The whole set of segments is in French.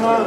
Ama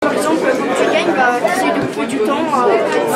Par exemple, quand tu gagnes, bah, du temps euh,